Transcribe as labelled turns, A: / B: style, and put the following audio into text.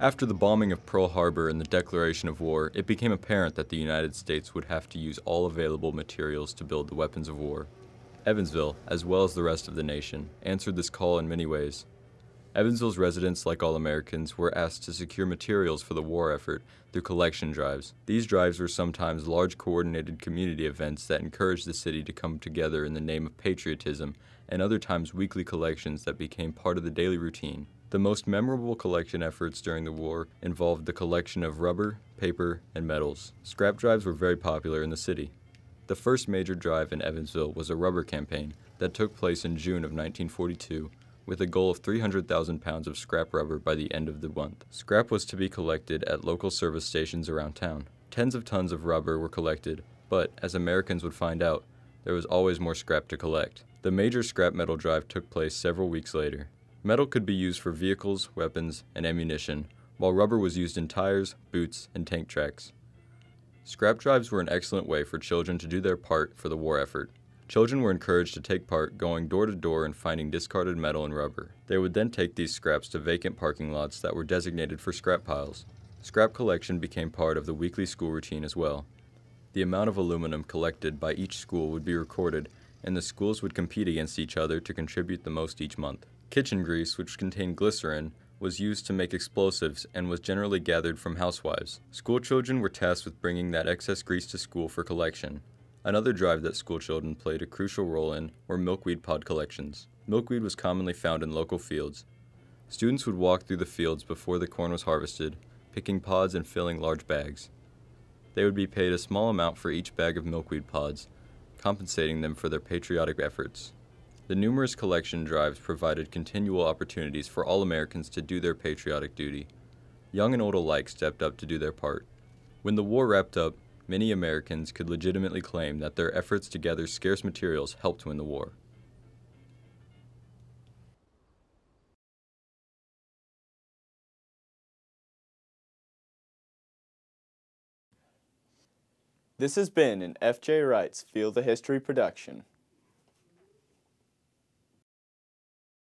A: After the bombing of Pearl Harbor and the declaration of war, it became apparent that the United States would have to use all available materials to build the weapons of war. Evansville, as well as the rest of the nation, answered this call in many ways. Evansville's residents, like all Americans, were asked to secure materials for the war effort through collection drives. These drives were sometimes large coordinated community events that encouraged the city to come together in the name of patriotism, and other times weekly collections that became part of the daily routine. The most memorable collection efforts during the war involved the collection of rubber, paper, and metals. Scrap drives were very popular in the city. The first major drive in Evansville was a rubber campaign that took place in June of 1942 with a goal of 300,000 pounds of scrap rubber by the end of the month. Scrap was to be collected at local service stations around town. Tens of tons of rubber were collected, but as Americans would find out, there was always more scrap to collect. The major scrap metal drive took place several weeks later. Metal could be used for vehicles, weapons, and ammunition, while rubber was used in tires, boots, and tank tracks. Scrap drives were an excellent way for children to do their part for the war effort. Children were encouraged to take part going door to door and finding discarded metal and rubber. They would then take these scraps to vacant parking lots that were designated for scrap piles. Scrap collection became part of the weekly school routine as well. The amount of aluminum collected by each school would be recorded, and the schools would compete against each other to contribute the most each month. Kitchen grease, which contained glycerin, was used to make explosives and was generally gathered from housewives. School children were tasked with bringing that excess grease to school for collection. Another drive that schoolchildren played a crucial role in were milkweed pod collections. Milkweed was commonly found in local fields. Students would walk through the fields before the corn was harvested, picking pods and filling large bags. They would be paid a small amount for each bag of milkweed pods, compensating them for their patriotic efforts. The numerous collection drives provided continual opportunities for all Americans to do their patriotic duty. Young and old alike stepped up to do their part. When the war wrapped up, many Americans could legitimately claim that their efforts to gather scarce materials helped win the war.
B: This has been an FJ Reitz Feel the History production.